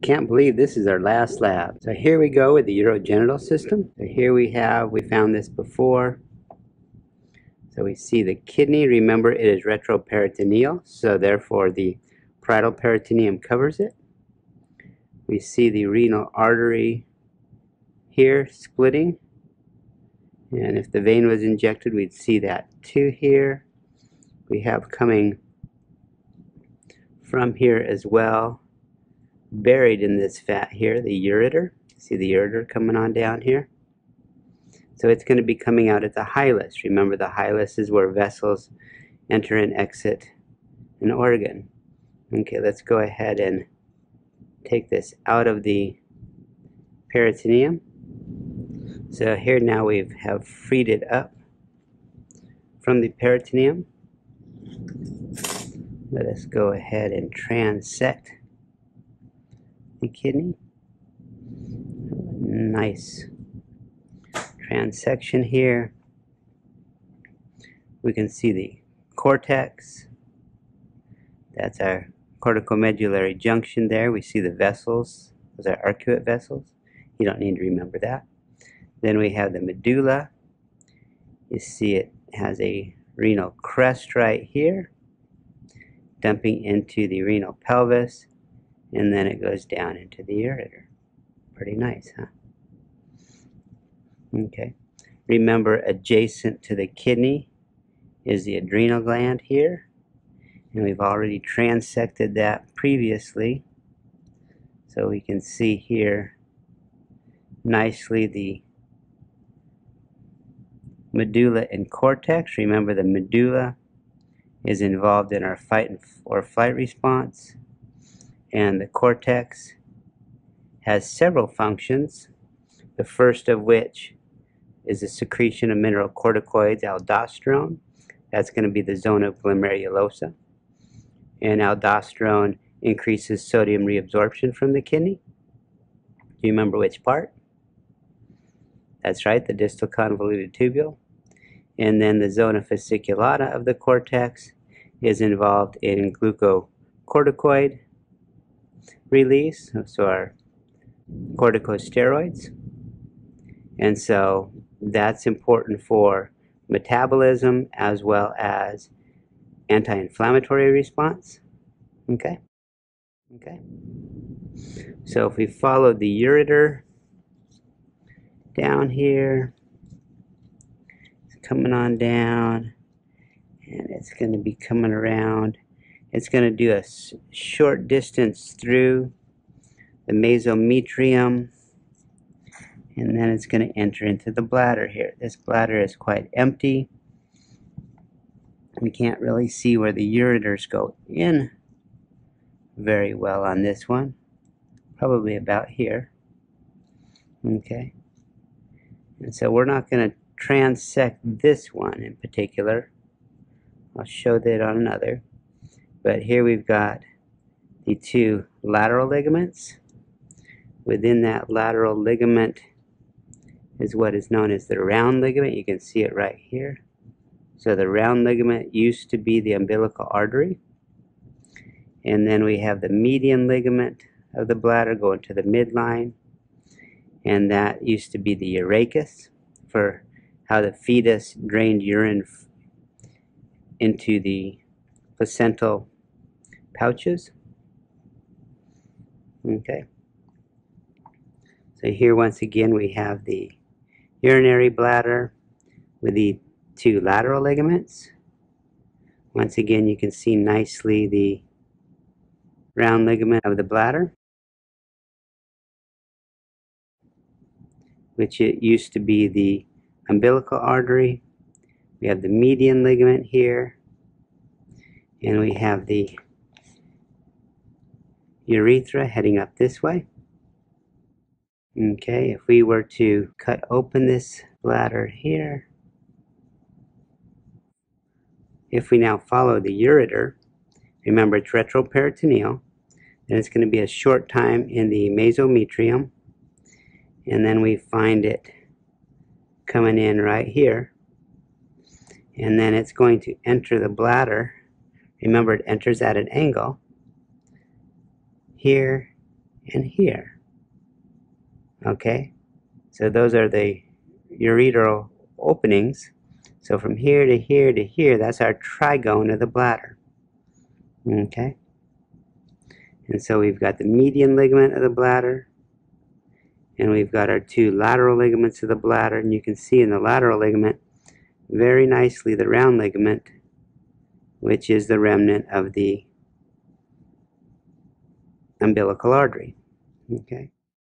Can't believe this is our last lab. So here we go with the urogenital system. So here we have, we found this before. So we see the kidney. Remember, it is retroperitoneal, so therefore the parietal peritoneum covers it. We see the renal artery here splitting. And if the vein was injected, we'd see that too here. We have coming from here as well buried in this fat here, the ureter. See the ureter coming on down here? So it's going to be coming out at the hilus. Remember the hilus is where vessels enter and exit an organ. Okay, let's go ahead and take this out of the peritoneum. So here now we have freed it up from the peritoneum. Let us go ahead and transect the kidney. Nice transection here. We can see the cortex. That's our corticomedullary junction there. We see the vessels. Those are arcuate vessels. You don't need to remember that. Then we have the medulla. You see it has a renal crest right here, dumping into the renal pelvis and then it goes down into the ureter. Pretty nice, huh? Okay. Remember, adjacent to the kidney is the adrenal gland here, and we've already transected that previously. So we can see here nicely the medulla and cortex. Remember, the medulla is involved in our fight or flight response and the cortex has several functions, the first of which is the secretion of mineralocorticoids, aldosterone. That's going to be the zona glomerulosa. And aldosterone increases sodium reabsorption from the kidney. Do you remember which part? That's right, the distal convoluted tubule. And then the zona fasciculata of the cortex is involved in glucocorticoid release, so our corticosteroids. And so that's important for metabolism as well as anti-inflammatory response. Okay? Okay. So if we follow the ureter down here, it's coming on down, and it's going to be coming around it's going to do a short distance through the mesometrium and then it's going to enter into the bladder here. This bladder is quite empty. We can't really see where the ureters go in very well on this one. Probably about here. Okay. And so we're not going to transect this one in particular. I'll show that on another. But here we've got the two lateral ligaments. Within that lateral ligament is what is known as the round ligament. You can see it right here. So the round ligament used to be the umbilical artery. And then we have the median ligament of the bladder going to the midline. And that used to be the urachus for how the fetus drained urine into the placental pouches. Okay. So here once again we have the urinary bladder with the two lateral ligaments. Once again you can see nicely the round ligament of the bladder which it used to be the umbilical artery. We have the median ligament here and we have the urethra heading up this way. Okay, if we were to cut open this bladder here, if we now follow the ureter, remember it's retroperitoneal, then it's going to be a short time in the mesometrium, and then we find it coming in right here, and then it's going to enter the bladder. Remember, it enters at an angle here and here. Okay, so those are the ureteral openings. So from here to here to here, that's our trigone of the bladder. Okay, and so we've got the median ligament of the bladder, and we've got our two lateral ligaments of the bladder, and you can see in the lateral ligament very nicely the round ligament, which is the remnant of the umbilical artery. Okay.